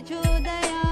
प्रचोदया